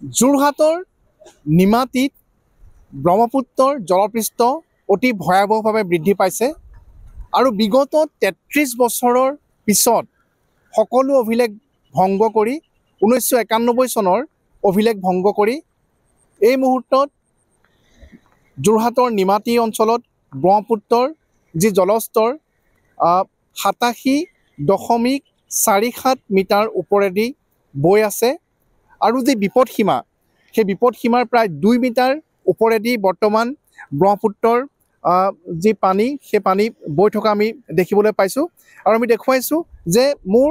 যোৰহাটৰ নিমাতীত ব্ৰহ্মপুত্ৰৰ জলপৃষ্ঠ অতি ভয়াৱহভাৱে বৃদ্ধি পাইছে আৰু বিগত তেত্ৰিছ বছৰৰ পিছত সকলো অভিলেখ ভংগ কৰি ঊনৈছশ একানব্বৈ চনৰ অভিলেখ ভংগ কৰি এই মুহূৰ্তত যোৰহাটৰ নিমাতী অঞ্চলত ব্ৰহ্মপুত্ৰৰ যি জলস্তৰ সাতাশী দশমিক চাৰি সাত মিটাৰ ওপৰেদি বৈ আছে। আৰু যি বিপদসীমা সেই বিপদসীমাৰ প্ৰায় দুই মিটাৰ ওপৰেদি বৰ্তমান ব্ৰহ্মপুত্ৰৰ যি পানী সেই পানী বৈ থকা আমি দেখিবলৈ পাইছোঁ। আৰু আমি দেখুৱাইছোঁ যে মোৰ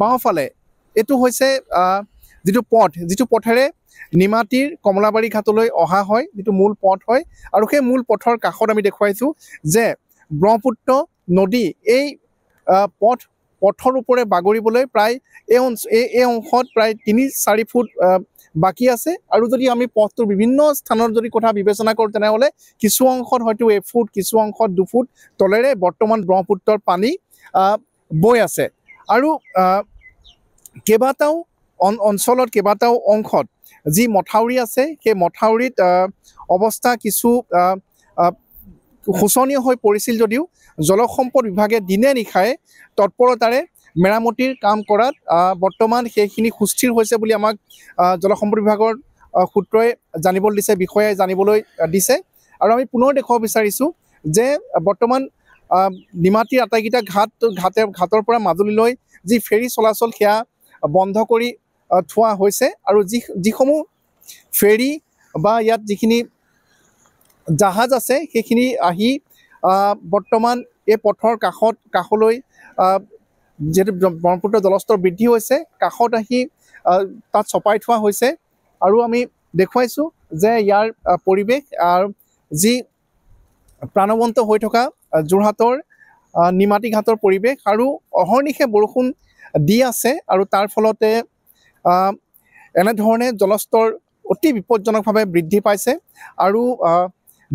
বাওঁফালে এইটো হৈছে যিটো পথ যিটো পথেৰে নিমাতীৰ কমলাবাৰী ঘাটলৈ অহা হয় যিটো মূল পথ হয় আৰু সেই মূল পথৰ কাষত আমি দেখুৱাইছোঁ যে ব্ৰহ্মপুত্ৰ নদী এই পথ পথৰ ওপৰে বাগৰিবলৈ প্ৰায় এই অঞ্চ এই এই অংশত প্ৰায় তিনি চাৰি ফুট বাকী আছে। আৰু যদি আমি পথটোৰ বিভিন্ন স্থানত যদি কথা বিবেচনা কৰোঁ তেনেহ'লে কিছু অংশত হয়তো এফুট কিছু অংশত দুফুট তলেৰে বৰ্তমান ব্ৰহ্মপুত্ৰৰ পানী বৈ আছে। আৰু কেইবাটাও অঞ্চলত কেইবাটাও অংশত যি মথাউৰি আছে সেই মথাউৰিত অৱস্থা কিছু শোচনীয় হৈ পৰিছিল যদিও জলসম্পদ বিভাগে দিনে নিশাই তৎপৰতাৰে মেৰামতিৰ কাম কৰাত বৰ্তমান সেইখিনি সুস্থিৰ হৈছে বুলি আমাক জলসম্পদ বিভাগৰ সূত্ৰই জানিবলৈ দিছে বিষয়াই জানিবলৈ দিছে। আৰু আমি পুনৰ দেখুৱাব বিচাৰিছোঁ যে বৰ্তমান নিমাতীৰ আটাইকেইটা ঘাট ঘাটে ঘাটৰ পৰা মাজুলীলৈ যি ফেৰী চলাচল সেয়া বন্ধ কৰি থোৱা হৈছে আৰু যি যিসমূহ ফেৰী বা ইয়াত যিখিনি জাহাজ আছে সেইখিনি আহি বৰ্তমান এই পথৰ কাষত কাষলৈ যিহেতু ব্ৰ- ব্ৰহ্মপুত্ৰৰ জলস্তৰ বৃদ্ধি হৈছে কাষত আহি তাত চপাই থোৱা হৈছে। আৰু আমি দেখুৱাইছোঁ যে ইয়াৰ পৰিৱেশ আহ, যি প্ৰাণৱন্ত হৈ থকা যোৰহাটৰ আহ, নিমাতী ঘাটৰ পৰিৱেশ আৰু অহৰ্নিশে বৰষুণ দি আছে আৰু তাৰ ফলতে এনেধৰণে জলস্তৰ অতি বিপদজনকভাৱে বৃদ্ধি পাইছে। আৰু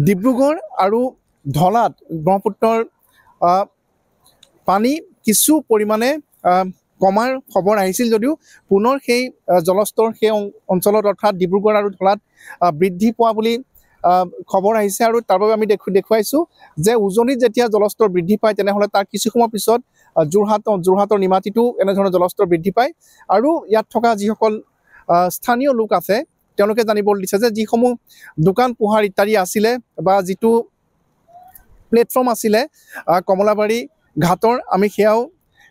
ডিব্ৰুগড় আৰু ঢলাত ব্ৰহ্মপুত্ৰৰ পানী কিছু পৰিমাণে কমাৰ খবৰ আহিছিল যদিও পুনৰ সেই জলস্তৰ সেই অঞ্চলত অৰ্থাৎ ডিব্ৰুগড় আৰু ঢলাত বৃদ্ধি পোৱা বুলি খবৰ আহিছে আৰু তাৰ বাবে আমি দেখু দেখুৱাইছোঁ যে উজনিত যেতিয়া জলস্তৰ বৃদ্ধি পায় তেনেহ'লে তাৰ কিছু সময় পিছত যোৰহাট যোৰহাটৰ নিমাতীতো এনেধৰণৰ জলস্তৰ বৃদ্ধি পায়। আৰু ইয়াত থকা যিসকল স্থানীয় লোক আছে তেওঁলোকে জানিবলৈ দিছে যে যিসমূহ দোকান পোহাৰ ইত্যাদি আছিলে বা যিটো প্লেটফৰ্ম আছিলে কমলাবাৰী ঘাটৰ আমি সেয়াও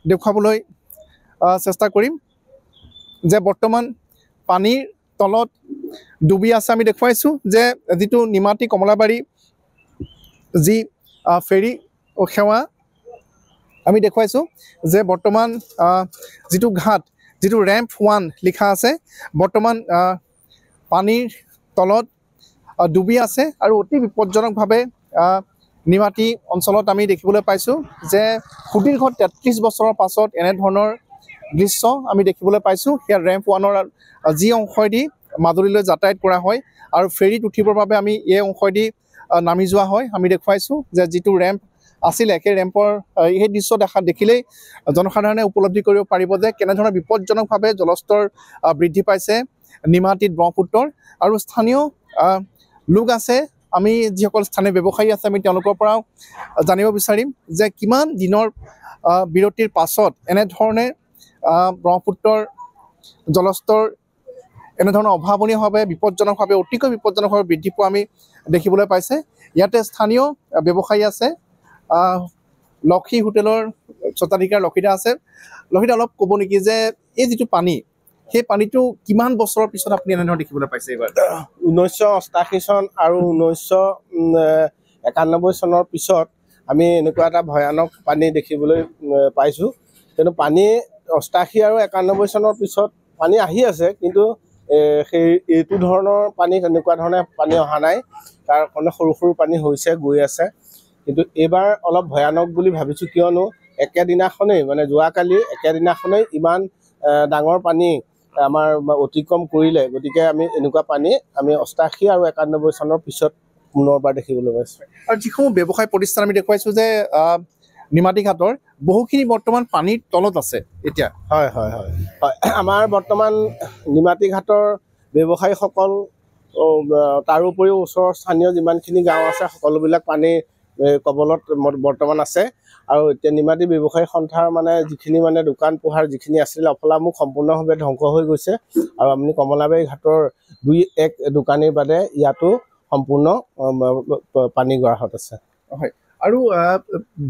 দেখুৱাবলৈ চেষ্টা কৰিম। যে বৰ্তমান পানীৰ তলত ডুবি আছে আমি দেখুৱাইছোঁ যে যিটো নিমাতী কমলাবাৰী যি ফেৰী সেৱা আমি দেখুৱাইছোঁ যে বৰ্তমান যিটো ঘাট যিটো ৰেম্প ওৱান লিখা আছে বৰ্তমান পানীৰ তলত ডুবি আছে আৰু অতি বিপদজনকভাৱে নিমাতী অঞ্চলত আমি দেখিবলৈ পাইছোঁ যে সুদীৰ্ঘ তেত্ৰিছ বছৰৰ পাছত এনেধৰণৰ দৃশ্য আমি দেখিবলৈ পাইছোঁ। সেয়া ৰেম্প ওৱানৰ যি অংশইদি মাজুলীলৈ যাতায়াত কৰা হয় আৰু ফেৰীত উঠিবৰ বাবে আমি এই অংশইদি নামি যোৱা হয়। আমি দেখুৱাইছোঁ যে যিটো ৰেম্প আছিলে সেই ৰেম্পৰ সেই দৃশ্য দেখা দেখিলেই জনসাধাৰণে উপলব্ধি কৰিব পাৰিব যে কেনেধৰণৰ বিপদজনকভাৱে জলস্তৰ বৃদ্ধি পাইছে। নিমাতীত ব্ৰহ্মপুত্ৰৰ আৰু স্থানীয় লোক আছে। আমি যিসকল স্থানীয় ব্যৱসায়ী আছে আমি তেওঁলোকৰ পৰাও জানিব বিচাৰিম যে কিমান দিনৰ বিৰতিৰ পাছত এনেধৰণে ব্ৰহ্মপুত্ৰৰ জলস্তৰ এনেধৰণৰ অভাৱনীয়ভাৱে বিপদজনকভাৱে অতিকৈ বিপদজনকভাৱে বৃদ্ধি পোৱা আমি দেখিবলৈ পাইছে। ইয়াতে স্থানীয় ব্যৱসায়ী আছে লক্ষী হোটেলৰ স্বত্বাধিকাৰ লক্ষিতা আছে। লক্ষিতা অলপ ক'ব নেকি যে এই যিটো পানী সেই পানীটো কিমান বছৰৰ পিছত আপুনি এনেধৰণৰ দেখিবলৈ পাইছে এইবাৰ? ঊনৈছশ অষ্টাশী চন আৰু ঊনৈছশ একানব্বৈ চনৰ পিছত আমি এনেকুৱা এটা ভয়ানক পানী দেখিবলৈ পাইছোঁ। কিন্তু পানী অষ্টাশী আৰু একানব্বৈ চনৰ পিছত পানী আহি আছে কিন্তু সেই এইটো ধৰণৰ পানী তেনেকুৱা ধৰণে পানী অহা নাই। তাৰ কাৰণে সৰু সৰু পানী হৈছে গৈ আছে। কিন্তু এইবাৰ অলপ ভয়ানক বুলি ভাবিছোঁ কিয়নো একেদিনাখনেই মানে যোৱাকালি একেদিনাখনেই ইমান ডাঙৰ পানী আমাৰ অতিক্ৰম কৰিলে গতিকে আমি এনেকুৱা পানী আমি অষ্টাশী আৰু একানব্বৈ চনৰ পিছত পুনৰবাৰ দেখিবলৈ পাইছোঁ। আৰু যিসমূহ ব্যৱসায় প্ৰতিষ্ঠান আমি দেখুৱাইছোঁ যে আহ, নিমাতী ঘাটৰ বহুখিনি বৰ্তমান পানীৰ তলত আছে এতিয়া। হয় হয় হয়। হয় আমাৰ বৰ্তমান নিমাতী ঘাটৰ ব্যৱসায়ীসকল তাৰোপৰিও ওচৰৰ স্থানীয় যিমানখিনি গাঁও আছে সকলোবিলাক পানীৰ কবলত বৰ্তমান আছে। আৰু এতিয়া নিমাতী ব্যৱসায়ী সন্থাৰ মানে যিখিনি মানে দোকান পোহাৰ যিখিনি আছিলে অফলামুখ সম্পূৰ্ণভাৱে ধ্বংস হৈ গৈছে। আৰু আপুনি কমলাবাৰী ঘাটৰ দুই এক দোকানীৰ বাদে ইয়াতো সম্পূৰ্ণ পানী গৰাহত আছে। আৰু আহ,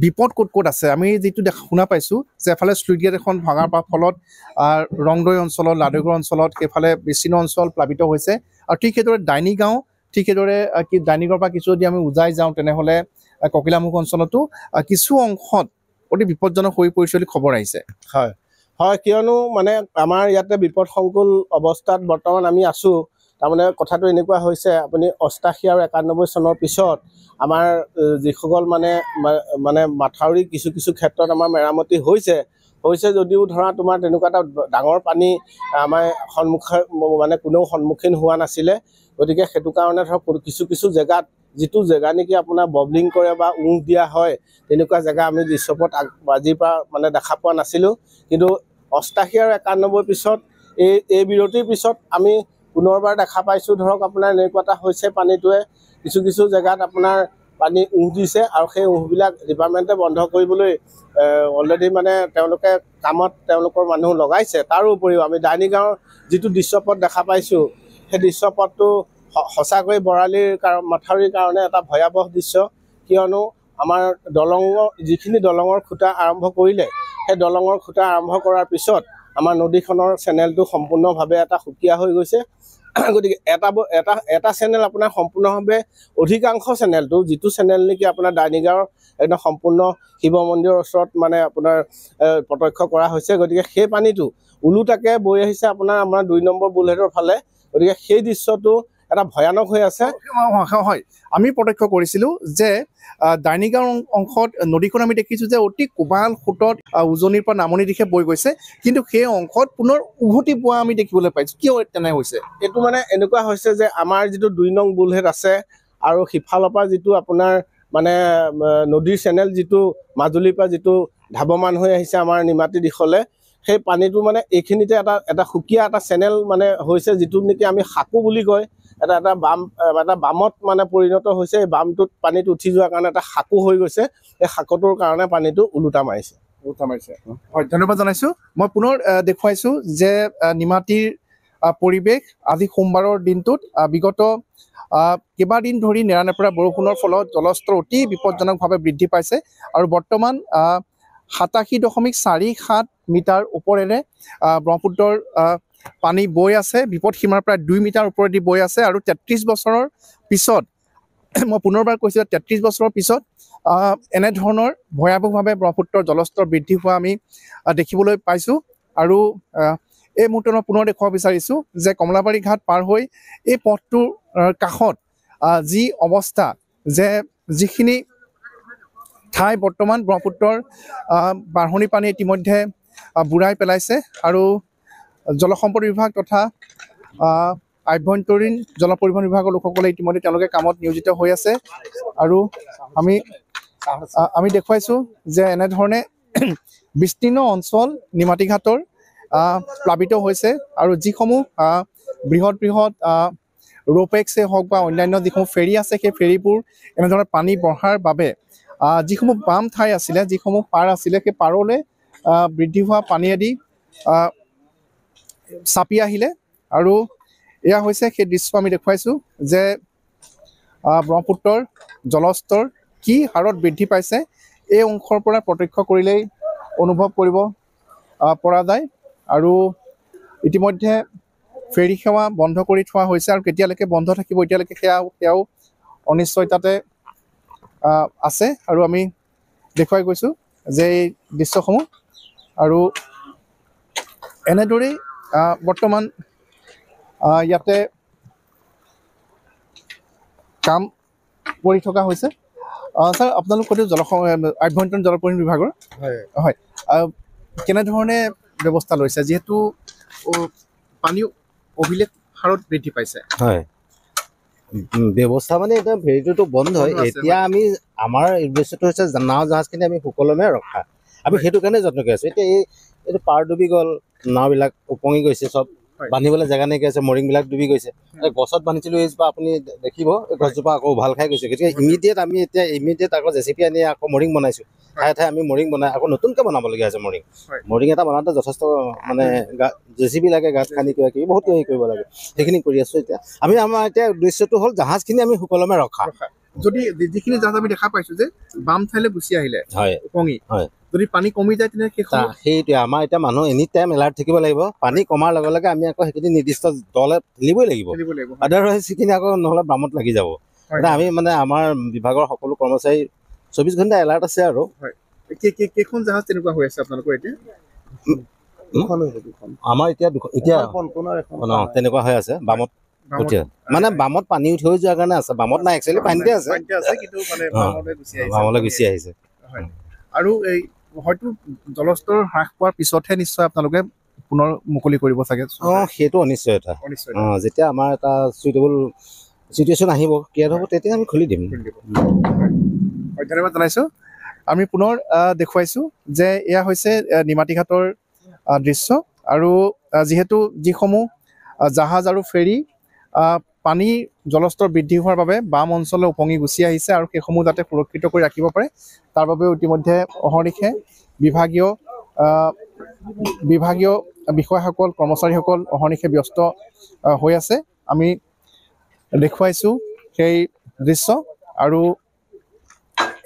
বিপদ ক'ত ক'ত আছে? আমি যিটো দেখা শুনা পাইছোঁ যে এফালে শ্লুইচ গেট এখন ভঙাৰ ফলত ৰংদৈ অঞ্চলত লাডুগড় অঞ্চলত সেইফালে বিচ্ছিন্ন অঞ্চল প্লাবিত হৈছে। আৰু ঠিক সেইদৰে ডাইনী গাঁও ঠিক সেইদৰে কি ডাইনিগড়ৰ পৰা কিছু যদি আমি উজাই যাওঁ তেনেহ'লে ককিলামুখ অঞ্চলতো কিছু অংশত অতি বিপদজনক হৈ পৰিছে বুলি খবৰ আহিছে। হয়। হয় কিয়নো মানে আমাৰ ইয়াতে বিপদসংকুল অৱস্থাত বৰ্তমান আমি আছোঁ। তাৰমানে কথাটো এনেকুৱা হৈছে আপুনি অষ্টাশী আৰু একানব্বৈ চনৰ পিছত আমাৰ যিসকল মানে মানে মাথাউৰি কিছু কিছু ক্ষেত্ৰত আমাৰ মেৰামতি হৈছে হৈছে যদিও ধৰা তোমাৰ তেনেকুৱা এটা ডাঙৰ পানী আমাৰ সন্মুখে মানে কোনেও সন্মুখীন হোৱা নাছিলে। গতিকে সেইটো কাৰণে ধৰক কিছু কিছু জেগাত যিটো জেগা নেকি আপোনাৰ ববলিং কৰে বা উঁহ দিয়া হয় তেনেকুৱা জেগা আমি দৃশ্যপট আজিৰ পৰা মানে দেখা পোৱা নাছিলোঁ। কিন্তু অষ্টাশী আৰু একানব্বৈ পিছত এই এই বিৰতিৰ পিছত আমি পুনৰবাৰ দেখা পাইছোঁ ধৰক আপোনাৰ এনেকুৱা এটা হৈছে পানীটোৱে। কিছু কিছু জেগাত আপোনাৰ পানী উঁহ দিছে আৰু সেই উঁহবিলাক ডিপাৰ্টমেণ্টে বন্ধ কৰিবলৈ অলৰেডি মানে তেওঁলোকে কামত তেওঁলোকৰ মানুহ লগাইছে। তাৰ উপৰিও আমি ডাইনী গাঁৱৰ যিটো দৃশ্যপট দেখা পাইছোঁ সেই দৃশ্যপটটো স- সঁচাকৈ বৰালিৰ কাৰ মাথাউৰিৰ কাৰণে এটা ভয়াৱহ দৃশ্য। কিয়নো আমাৰ দলঙৰ যিখিনি দলঙৰ খুঁটা আৰম্ভ কৰিলে সেই দলঙৰ খুঁটা আৰম্ভ কৰাৰ পিছত আমাৰ নদীখনৰ চেনেলটো সম্পূৰ্ণভাৱে এটা সুকীয়া হৈ গৈছে। গতিকে এটা এটা এটা চেনেল আপোনাৰ সম্পূৰ্ণভাৱে অধিকাংশ চেনেলটো যিটো চেনেল নেকি আপোনাৰ ডাইনিগাঁৱৰ একদম সম্পূৰ্ণ শিৱ মন্দিৰৰ ওচৰত মানে আপোনাৰ প্ৰত্যক্ষ কৰা হৈছে। গতিকে সেই পানীটো ওলোটাকে বৈ আহিছে আপোনাৰ আমাৰ দুই নম্বৰ বুলহেডৰ ফালে। গতিকে সেই দৃশ্যটো এটা ভয়ানক হৈ আছে। হয়, আমি প্ৰত্যক্ষ কৰিছিলোঁ যে দাৰ্নিগাঁও অংশত নদীখন আমি দেখিছোঁ যে অতি কোবাল সোঁতত উজনিৰ পৰা নামনি দিশে বৈ গৈছে। কিন্তু সেই অংশত পুনৰ উভতি পোৱা আমি দেখিবলৈ পাইছোঁ। কিয় তেনে হৈছে? এইটো মানে এনেকুৱা হৈছে যে আমাৰ যিটো দুই নং বুলহেড আছে আৰু সিফালৰ পৰা যিটো আপোনাৰ মানে নদীৰ চেনেল যিটো মাজুলীৰ পৰা যিটো ধাৱমান হৈ আহিছে আমাৰ নিমাতী দিশলৈ সেই পানীটো মানে এইখিনিতে এটা এটা সুকীয়া এটা চেনেল মানে হৈছে যিটো নেকি আমি সাকু বুলি কয়। এটা এটা বাম এটা বামত মানে পৰিণত হৈছে এই বামটোত পানীটো উঠি যোৱাৰ কাৰণে এটা সাকু হৈ গৈছে এই সাকুটোৰ কাৰণে পানীটো ওলোটা মাৰিছে। উঠা মাৰিছে। হয় ধন্যবাদ জনাইছোঁ। মই পুনৰ দেখুৱাইছোঁ যে নিমাতীৰ পৰিৱেশ আজি সোমবাৰৰ দিনটোত বিগত কেইবাদিন ধৰি নেৰানেপেৰা বৰষুণৰ ফলত জলস্তৰ অতি বিপদজনকভাৱে বৃদ্ধি পাইছে আৰু বৰ্তমান সাতাশী দশমিক চাৰি সাত মিটাৰ ওপৰেৰে ব্ৰহ্মপুত্ৰৰ পানী বৈ আছে। বিপদ সীমাৰ প্ৰায় দুই মিটাৰ ওপৰেদি বৈ আছে আৰু তেত্ৰিছ বছৰৰ পিছত মই পুনৰবাৰ কৈছোঁ তেত্ৰিছ বছৰৰ পিছত এনেধৰণৰ ভয়াৱহভাৱে ব্ৰহ্মপুত্ৰৰ জলস্তৰ বৃদ্ধি হোৱা আমি দেখিবলৈ পাইছোঁ। আৰু এই মুহূৰ্তত মই পুনৰ দেখুৱাব বিচাৰিছোঁ যে কমলাবাৰী ঘাট পাৰ হৈ এই পথটোৰ কাষত যি অৱস্থা যে যিখিনি ঠাই বৰ্তমান ব্ৰহ্মপুত্ৰৰ বাঢ়নি পানী ইতিমধ্যে বুৰাই পেলাইছে আৰু জলসম্পদ বিভাগ তথা আভ্যন্তৰীণ জল পৰিবহণ বিভাগৰ লোকসকলে ইতিমধ্যে তেওঁলোকে কামত নিয়োজিত হৈ আছে। আৰু আমি আমি দেখুৱাইছোঁ যে এনেধৰণে বিস্তীৰ্ণ অঞ্চল নিমাতীঘাটৰ আহ, প্লাবিত হৈছে আৰু যিসমূহ বৃহৎ বৃহৎ আহ, ৰ'পেক্সে হওক বা অন্যান্য যিসমূহ ফেৰী আছে সেই ফেৰীবোৰ এনেধৰণৰ পানী বঢ়াৰ বাবে যিসমূহ বাম ঠাই আছিলে যিসমূহ পাৰ আছিলে সেই পাৰলৈ বৃদ্ধি হোৱা পানীয়েদি চাপি আহিলে। আৰু এয়া হৈছে সেই দৃশ্য আমি দেখুৱাইছোঁ যে ব্ৰহ্মপুত্ৰৰ জলস্তৰ কি হাৰত বৃদ্ধি পাইছে এই অংশৰ পৰা প্ৰত্যক্ষ কৰিলেই অনুভৱ কৰিব পৰা যায়। আৰু ইতিমধ্যে ফেৰী সেৱা বন্ধ কৰি থোৱা হৈছে আৰু কেতিয়ালৈকে বন্ধ থাকিব এতিয়ালৈকে সেয়া সেয়াও অনিশ্চয়তাতে আছে আৰু আমি দেখুৱাই গৈছোঁ যে এই দৃশ্যসমূহ আৰু এনেদৰেই বৰ্তমান ইয়াতে কাম কৰি থকা হৈছে। ছাৰ আপোনালোক হয়তো জল আভ্যন্তৰীণ জল পৰিবহণ বিভাগৰ? হয়। কেনেধৰণে ব্যৱস্থা লৈছে? যিহেতু পানী অভিলেখ হাৰত বৃদ্ধি পাইছে। হয়। ব্যৱস্থা মানে এতিয়া ফেৰীটোতো বন্ধ হয়। এতিয়া আমি আমাৰ উদ্দেশ্যটো হৈছে নাও জাহাজখিনি আমি সুকলমে ৰখা। আমি সেইটো কাৰণে যত্ন কৰি আছোঁ। এতিয়া এই এইটো পাৰ ডুবি গ'ল নাওবিলাক উপঙি গৈছে চব। বান্ধিবলৈ জেগা নাইকিয়া হৈছে মৰিংবিলাক ডুবি গৈছে। গছত বান্ধিছিলোঁ এইজোপা আপুনি দেখিব গছজোপা আকৌ ভাল খাই গৈছে। গতিকে ইমিডিয়েট আমি এতিয়া ইমিডিয়েট আকৌ জেচিপি আনি আকৌ মৰিং বনাইছোঁ। ঠায়ে ঠায়ে আমি মৰিং বনাই আকৌ নতুনকৈ বনাবলগীয়া হৈছে মৰিং। মৰিং এটা বনাওঁতে যথেষ্ট মানে জেচিপি লাগে গাঁত খান্দি কিবা কিবি বহুত কিবি কৰিব লাগে। সেইখিনি কৰি আছোঁ এতিয়া। আমি আমাৰ এতিয়া উদ্দেশ্যটো হ'ল জাহাজখিনি আমি সুকলমে ৰখা। যদি যিখিনি জাহাজ আমি দেখা পাইছো যে বাম ঠাইলৈ গুচি আহিলে উপঙি হয়। যদি পানী কমি যায় তেনে সময়ত সেইটোৱে আমাৰ এতিয়া মানুহ এনি টাইম এলাৰ্ট থাকিব লাগিব। পানী কমাৰ লগে লগে আমি আকৌ সেইখিনি নিৰ্দিষ্ট দলে ঠেলিবই লাগিব। আদাৰৱাইজ সেইখিনি আকৌ নহ'লে বামত লাগি যাব। আমি মানে আমাৰ বিভাগৰ সকলো কৰ্মচাৰী চৌবিছ ঘণ্টা এলাৰ্ট আছে আৰু। কে- কে- কেইখন জাহাজ তেনেকুৱা হৈ আছে আপোনালোকৰ এতিয়া? আমাৰ এতিয়া দুখ- এতিয়া কল্পনাৰ এখন। ন তেনেকুৱা হৈ আছে বামত বামত- উঠি আছে। মানে বামত পানী উঠি হৈ যোৱাৰ কাৰণে আছে বামত নাই একচুৱেলি পানীতে আছে। পানীতে আছে কিন্তু মানে অ। বামলৈ গুচি আহিছে। বামলৈ গুচি আহিছে। আৰু এই হয়তো জলস্তৰ হ্ৰাস পোৱাৰ পিছতহে নিশ্চয় আপোনালোকে পুনৰ মুকলি কৰিব চাগে। অঁ সেইটো অনিশ্চয়তা নিশ্চয় অঁ যেতিয়া আমাৰ এটা চুইটেবল চিটুৱেশ্যন আহিব ক্লিয়াৰ হ'ব তেতিয়া আমি খুলি দিম। ধন্যবাদ জনাইছোঁ। আমি পুনৰ দেখুৱাইছোঁ যে এয়া হৈছে আহ, নিমাতী ঘাটৰ আহ, দৃশ্য। আৰু যিহেতু যিসমূহ জাহাজ আৰু ফেৰী পানী জলস্তৰ বৃদ্ধি হোৱাৰ বাবে বাম অঞ্চললৈ উপঙি গুচি আহিছে আৰু সেইসমূহ যাতে সুৰক্ষিত কৰি ৰাখিব পাৰে। তাৰ বাবেও ইতিমধ্যে অহৰ্নিশে বিভাগীয় বিভাগীয় বিষয়াসকল কৰ্মচাৰীসকল অহৰ্নিশে ব্যস্ত হৈ আছে। আমি দেখুৱাইছোঁ সেই দৃশ্য আৰু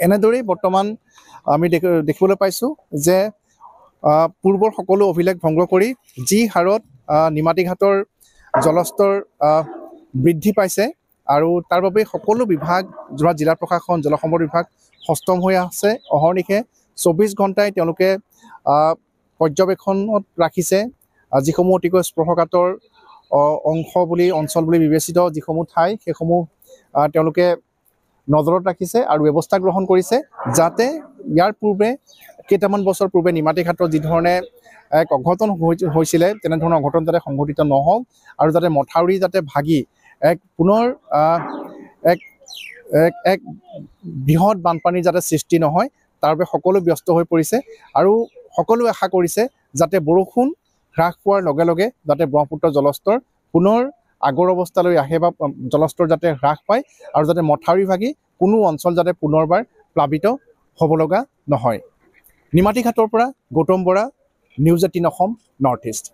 এনেদৰেই বৰ্তমান আমি দেখি- দেখিবলৈ পাইছোঁ যে পূৰ্বৰ সকলো অভিলেখ ভংগ কৰি যি হাৰত আহ, নিমাতী ঘাটৰ জলস্তৰ বৃদ্ধি পাইছে আৰু তাৰ বাবে সকলো বিভাগ যোৰহাট জিলা প্ৰশাসন জলসম্পদ বিভাগ সষ্টম হৈ আছে। অহৰ্নিশে চৌবিছ ঘণ্টাই তেওঁলোকে পৰ্যবেক্ষণত ৰাখিছে। যিসমূহ অতিকৈ স্পৰ্শকাতৰ অংশ বুলি অঞ্চল বুলি বিবেচিত যিসমূহ ঠাই সেইসমূহ তেওঁলোকে নজৰত ৰাখিছে আৰু ব্যৱস্থা গ্ৰহণ কৰিছে যাতে ইয়াৰ পূৰ্বে কেইটামান বছৰ পূৰ্বে নিমাতী ঘাটত যিধৰণে এক অঘটন হৈছিলে তেনেধৰণৰ অঘটন যাতে সংঘটিত নহওক আৰু যাতে মথাউৰি যাতে ভাগি এক পুনৰ এক এক এক বৃহৎ বানপানীৰ যাতে সৃষ্টি নহয় তাৰ বাবে সকলো ব্যস্ত হৈ পৰিছে আৰু সকলোৱে আশা কৰিছে যাতে বৰষুণ হ্ৰাস পোৱাৰ লগে লগে যাতে ব্ৰহ্মপুত্ৰৰ জলস্তৰ পুনৰ আগৰ অৱস্থালৈ আহে বা জলস্তৰ যাতে হ্ৰাস পায় আৰু যাতে মথাউৰি ভাগি কোনো অঞ্চল যাতে পুনৰবাৰ প্লাবিত হ'ব লগা নহয়। নিমাতী ঘাটৰ পৰা Gautam Bora news eighteen Assam north east.